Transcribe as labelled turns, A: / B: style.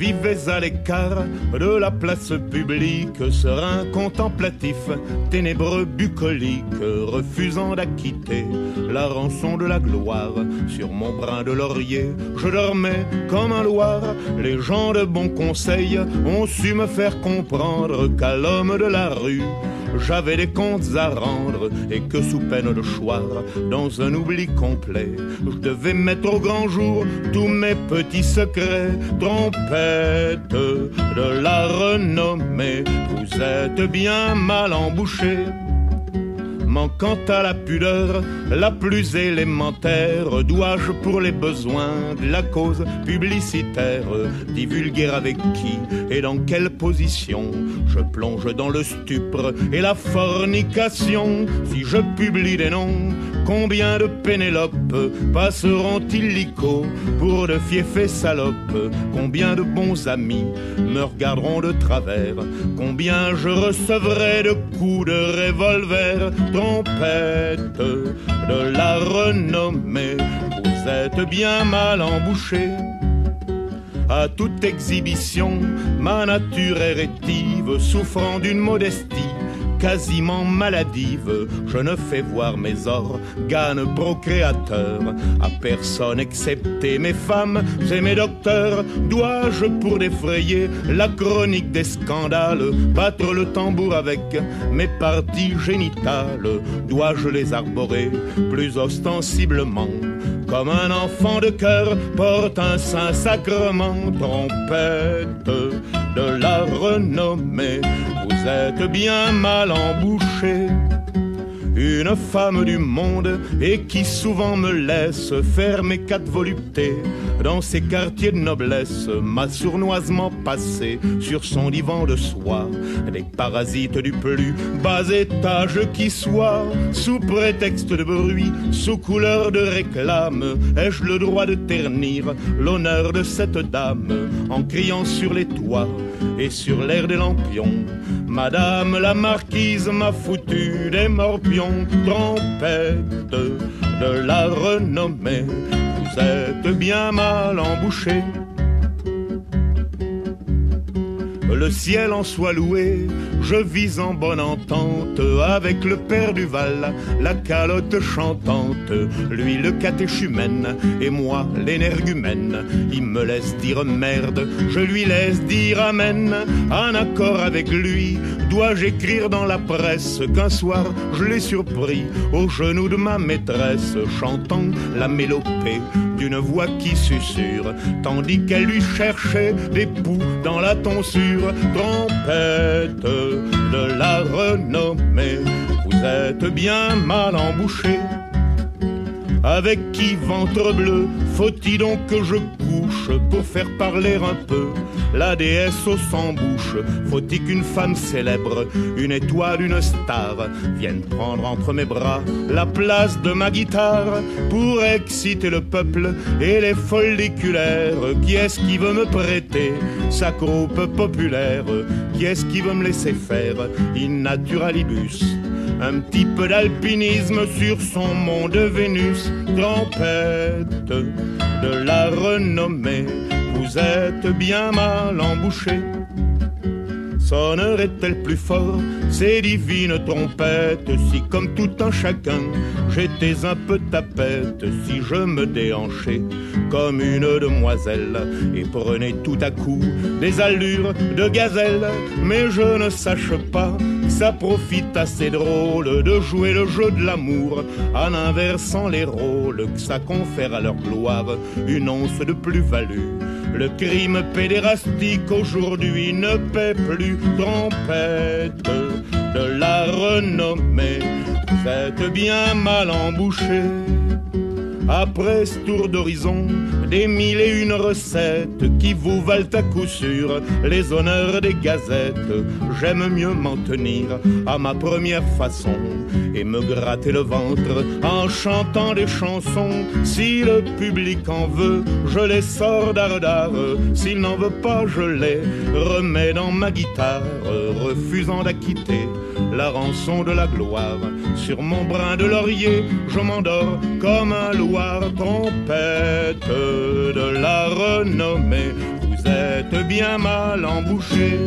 A: vivez à l'écart de la place publique, serein contemplatif, ténébreux bucolique, refusant d'acquitter la rançon de la gloire. Sur mon brin de laurier, je dormais comme un loir. Les gens de bon conseil ont su me faire comprendre qu'à l'homme de la rue, j'avais des comptes à rendre et que sous peine de choir, dans un oubli complet, je devais mettre au grand jour tous mes petits secrets. Trompette de la renommée, vous êtes bien mal embouché manquant à la pudeur la plus élémentaire, dois-je pour les besoins de la cause publicitaire divulguer avec qui et dans quelle position je plonge dans le stupre et la fornication si je publie des noms Combien de Pénélope passeront illico pour de fiefs salopes? Combien de bons amis me regarderont de travers? Combien je recevrai de coups de revolver? Trompette de la renommée Vous êtes bien mal embouché à toute exhibition, ma nature est rétive, souffrant d'une modestie quasiment maladive, je ne fais voir mes organes procréateurs. À personne excepté mes femmes et mes docteurs. Dois-je pour défrayer la chronique des scandales? Battre le tambour avec mes parties génitales? Dois-je les arborer plus ostensiblement? Comme un enfant de cœur porte un saint sacrement trompette de la renommée vous êtes bien mal embouché. Une femme du monde et qui souvent me laisse faire mes quatre voluptés dans ces quartiers de noblesse, m'a sournoisement passé sur son divan de soie des parasites du plus bas étage qui soit, sous prétexte de bruit, sous couleur de réclame, ai-je le droit de ternir l'honneur de cette dame en criant sur les toits et sur l'air des lampions. Madame la marquise m'a foutu des morpions, trompette de la renommée. Vous êtes bien mal embouché le ciel en soit loué. Je vis en bonne entente avec le père du Val, la calotte chantante, lui le catéchumène et moi l'énergumène. Il me laisse dire merde, je lui laisse dire amen. En accord avec lui, dois-je écrire dans la presse qu'un soir je l'ai surpris au genou de ma maîtresse chantant la mélopée d'une voix qui susurre, tandis qu'elle lui cherchait des poux dans la tonsure, trompette de la renommée. Vous êtes bien mal embouché. Avec qui ventre bleu faut-il donc que je couche pour faire parler un peu la déesse au sans bouche? Faut-il qu'une femme célèbre, une étoile, une star vienne prendre entre mes bras la place de ma guitare pour exciter le peuple et les folliculaires? Qui est-ce qui veut me prêter sa groupe populaire? Qui est-ce qui veut me laisser faire in naturalibus? Un petit peu d'alpinisme sur son mont de Vénus, tempête de la renommée, vous êtes bien mal embouché. Sonnerait-elle plus fort? Ces divines trompettes si comme tout un chacun j'étais un peu tapette, si je me déhanchais comme une demoiselle et prenais tout à coup des allures de gazelle, mais je ne sache pas ça profite assez drôle de jouer le jeu de l'amour en inversant les rôles que ça confère à leur gloire une once de plus-value. Le crime pédérastique aujourd'hui ne paie plus trompette de la renommée. Vous êtes bien mal embouché. Après ce tour d'horizon, des mille et une recettes qui vous valent à coup sûr les honneurs des gazettes. J'aime mieux m'en tenir à ma première façon et me gratter le ventre en chantant des chansons. Si le public en veut, je les sors d'art S'il n'en veut pas, je les remets dans ma guitare, refusant d'acquitter la rançon de la gloire. Sur mon brin de laurier, je m'endors comme un loir trompette de la renommée. Vous êtes bien mal embouchée.